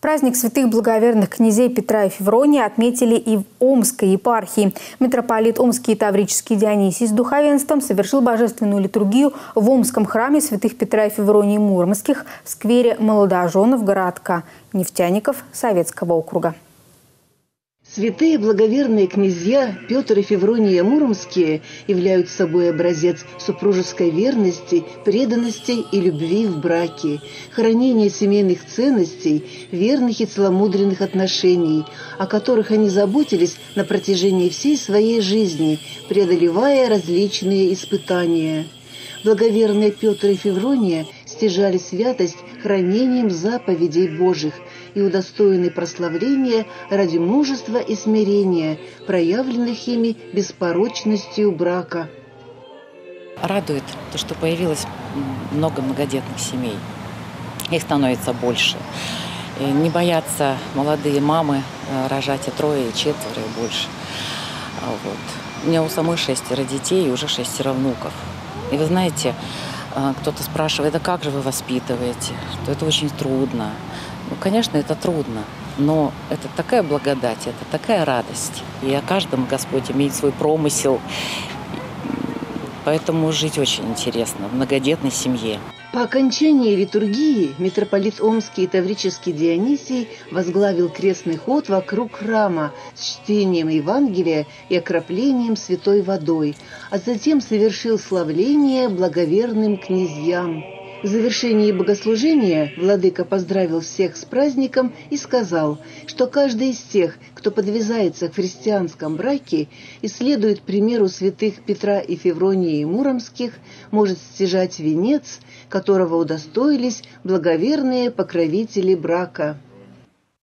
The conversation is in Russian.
Праздник святых благоверных князей Петра и Феврония отметили и в Омской епархии. Митрополит Омский Таврический Дионисий с духовенством совершил божественную литургию в Омском храме святых Петра и Февронии Муромских в сквере молодоженов городка нефтяников Советского округа. Святые благоверные князья Петр и Феврония Муромские являются собой образец супружеской верности, преданности и любви в браке, хранения семейных ценностей, верных и целомудренных отношений, о которых они заботились на протяжении всей своей жизни, преодолевая различные испытания. Благоверные Петр и Феврония стяжали святость хранением заповедей Божьих и удостоены прославления ради мужества и смирения, проявленных ими беспорочностью брака. Радует то, что появилось много многодетных семей. Их становится больше. И не боятся молодые мамы э, рожать и трое, и четверо, и больше. А вот. У меня у самой шестеро детей и уже шестеро внуков. И вы знаете, кто-то спрашивает, а как же вы воспитываете? Что это очень трудно. Ну, конечно, это трудно, но это такая благодать, это такая радость. И о каждом Господь имеет свой промысел. Поэтому жить очень интересно в многодетной семье. По окончании литургии митрополит Омский и Таврический Дионисий возглавил крестный ход вокруг храма с чтением Евангелия и окроплением святой водой, а затем совершил славление благоверным князьям. В завершении богослужения владыка поздравил всех с праздником и сказал, что каждый из тех, кто подвязается в христианском браке и следует примеру святых Петра и Февронии Муромских, может стяжать венец, которого удостоились благоверные покровители брака.